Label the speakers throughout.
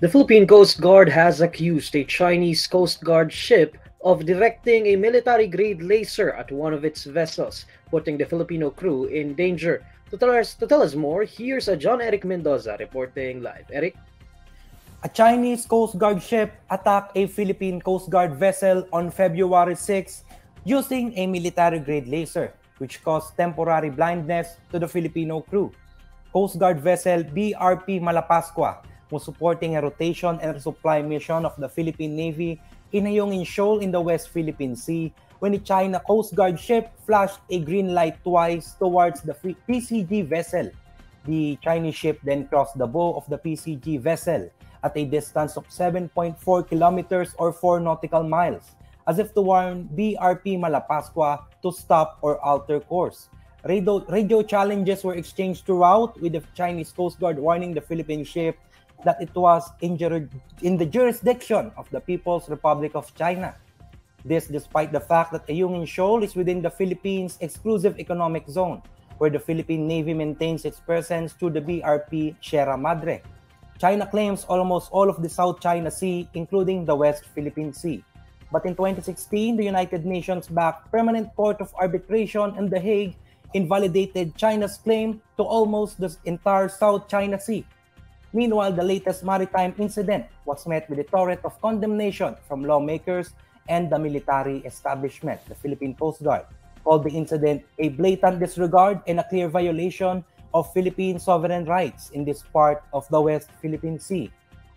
Speaker 1: The Philippine Coast Guard has accused a Chinese Coast Guard ship of directing a military-grade laser at one of its vessels, putting the Filipino crew in danger. To tell us, to tell us more, here's a John Eric Mendoza reporting live. Eric?
Speaker 2: A Chinese Coast Guard ship attacked a Philippine Coast Guard vessel on February 6 using a military-grade laser, which caused temporary blindness to the Filipino crew. Coast Guard vessel BRP Malapascua was supporting a rotation and resupply mission of the Philippine Navy in Ayungin Shoal in the West Philippine Sea when a China Coast Guard ship flashed a green light twice towards the PCG vessel. The Chinese ship then crossed the bow of the PCG vessel at a distance of 7.4 kilometers or 4 nautical miles, as if to warn BRP Malapascua to stop or alter course. Radio, radio challenges were exchanged throughout, with the Chinese Coast Guard warning the Philippine ship that it was injured in the jurisdiction of the People's Republic of China. This despite the fact that Ayungin Shoal is within the Philippines' exclusive economic zone, where the Philippine Navy maintains its presence through the BRP Sierra Madre. China claims almost all of the South China Sea, including the West Philippine Sea. But in 2016, the United Nations-backed Permanent Court of Arbitration in The Hague invalidated China's claim to almost the entire South China Sea. Meanwhile, the latest maritime incident was met with a torrent of condemnation from lawmakers and the military establishment. The Philippine Coast Guard called the incident a blatant disregard and a clear violation of Philippine sovereign rights in this part of the West Philippine Sea.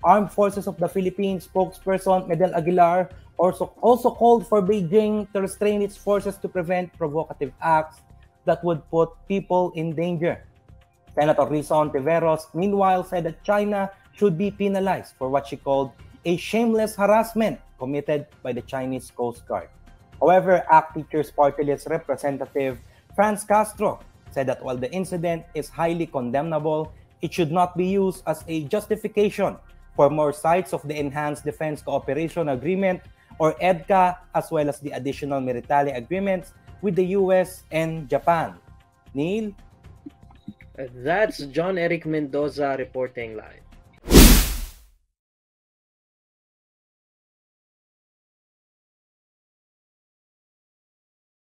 Speaker 2: Armed Forces of the Philippines spokesperson Medel Aguilar also, also called for Beijing to restrain its forces to prevent provocative acts that would put people in danger. Senator Risa Hontiveros, meanwhile, said that China should be penalized for what she called a shameless harassment committed by the Chinese Coast Guard. However, ACT Teachers Party List Representative France Castro said that while the incident is highly condemnable, it should not be used as a justification for more sites of the Enhanced Defense Cooperation Agreement or EDCA as well as the additional military agreements with the US and Japan. Neil?
Speaker 1: That's John Eric Mendoza reporting live.